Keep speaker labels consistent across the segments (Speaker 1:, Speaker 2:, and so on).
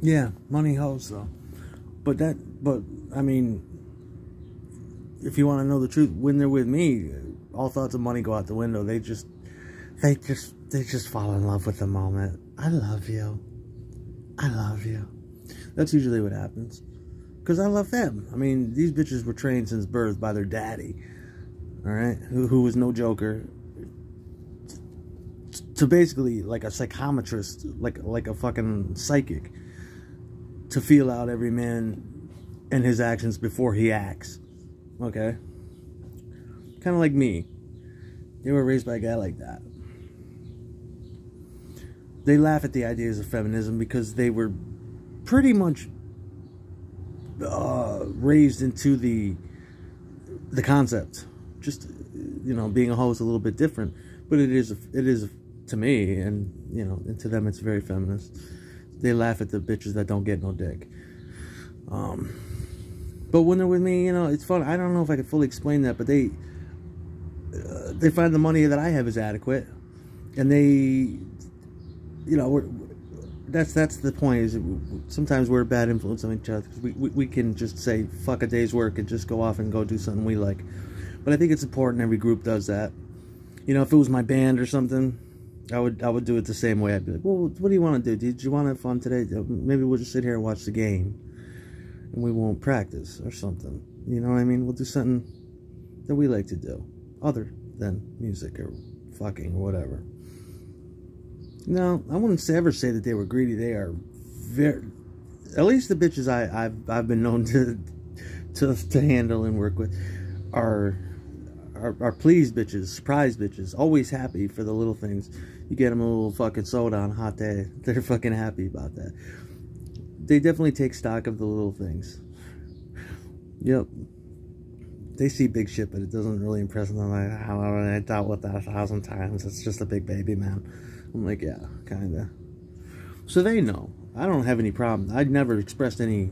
Speaker 1: Yeah, money hoes though. But that, but I mean, if you want to know the truth, when they're with me, all thoughts of money go out the window. They just, they just, they just fall in love with the moment. I love you. I love you. That's usually what happens. Because I love them. I mean, these bitches were trained since birth by their daddy. All right? Who, who was no joker. To basically, like a psychometrist, like like a fucking psychic. To feel out every man and his actions before he acts. Okay? Kind of like me. They were raised by a guy like that. They laugh at the ideas of feminism because they were pretty much uh, raised into the the concept. Just you know, being a hoe is a little bit different, but it is it is to me, and you know, and to them, it's very feminist. They laugh at the bitches that don't get no dick. Um, but when they're with me, you know, it's fun. I don't know if I could fully explain that, but they uh, they find the money that I have is adequate, and they, you know, that's that's the point. Is sometimes we're a bad influence on each other because we, we we can just say fuck a day's work and just go off and go do something we like. But I think it's important every group does that. You know, if it was my band or something, I would I would do it the same way. I'd be like, well, what do you want to do? Did you want to have fun today? Uh, maybe we'll just sit here and watch the game, and we won't practice or something. You know what I mean? We'll do something that we like to do, other than music or fucking or whatever. No, I wouldn't ever say that they were greedy. They are very, at least the bitches I, I've I've been known to to to handle and work with are are, are pleased bitches, surprise bitches, always happy for the little things. You get them a little fucking soda on a hot day, they're fucking happy about that. They definitely take stock of the little things. Yep. They see big shit, but it doesn't really impress them. Like, oh, I dealt with that a thousand times. It's just a big baby, man. I'm like, yeah, kind of. So they know. I don't have any problem. I'd never expressed any.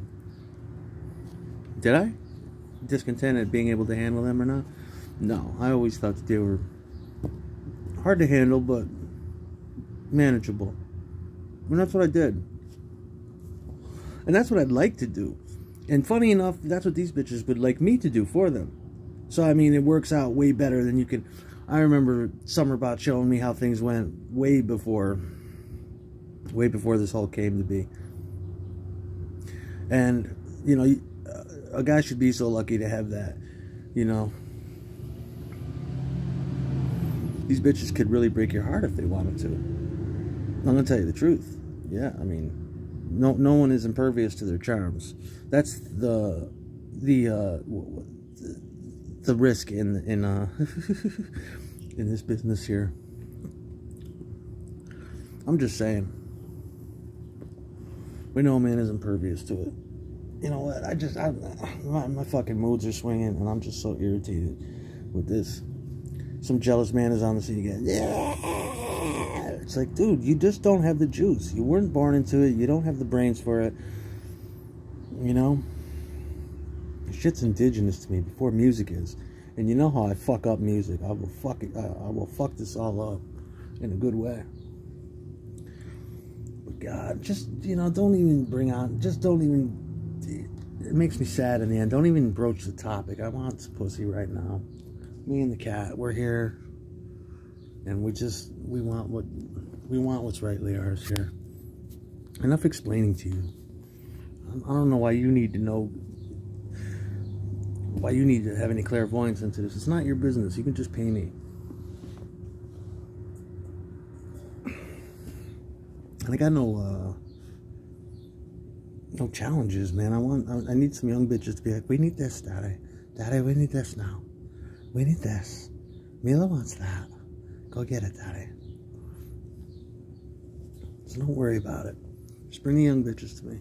Speaker 1: Did I? Discontent at being able to handle them or not? No. I always thought that they were hard to handle, but manageable. And that's what I did. And that's what I'd like to do. And funny enough, that's what these bitches would like me to do for them. So, I mean, it works out way better than you can I remember Summerbot showing me how things went way before, way before this all came to be. And, you know, uh, a guy should be so lucky to have that, you know. These bitches could really break your heart if they wanted to. I'm gonna tell you the truth. Yeah, I mean, no, no one is impervious to their charms. That's the, the, uh, the risk in in uh in this business here. I'm just saying. We know a man is impervious to it. You know what? I just I, my, my fucking moods are swinging, and I'm just so irritated with this. Some jealous man is on the scene again. Yeah. It's like, dude, you just don't have the juice. You weren't born into it. You don't have the brains for it. You know shit's indigenous to me before music is. And you know how I fuck up music. I will fuck it. I, I will fuck this all up in a good way. But God, just you know, don't even bring on. Just don't even. It makes me sad in the end. Don't even broach the topic. I want pussy right now. Me and the cat. We're here, and we just we want what we want. What's rightly ours here. Enough explaining to you. I don't know why you need to know why you need to have any clairvoyance into this. It's not your business. You can just pay me. And I got no uh, no challenges, man. I want I, I need some young bitches to be like, we need this, daddy. Daddy, we need this now. We need this. Mila wants that. Go get it, daddy. So don't worry about it. Just bring the young bitches to me.